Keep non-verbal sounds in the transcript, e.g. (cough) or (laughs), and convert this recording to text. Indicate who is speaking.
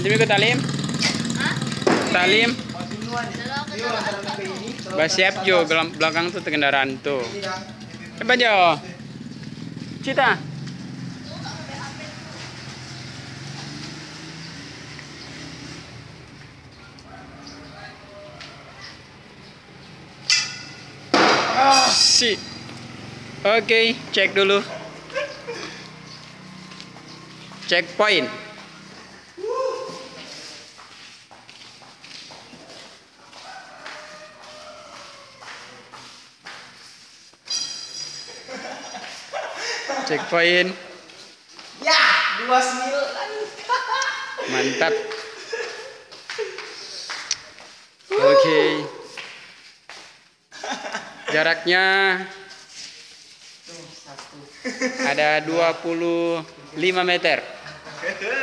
Speaker 1: Demi ko talim? Talim? Ba siap jo belakang tuh kendaraan tuh. Coba jo. Cita. Si. Oke, cek dulu. Checkpoint. Checkpoint.
Speaker 2: Ya, dua sembilan. (laughs)
Speaker 1: Mantap. Oke. Jaraknya
Speaker 2: Tuh, satu.
Speaker 1: ada 25 meter. (laughs)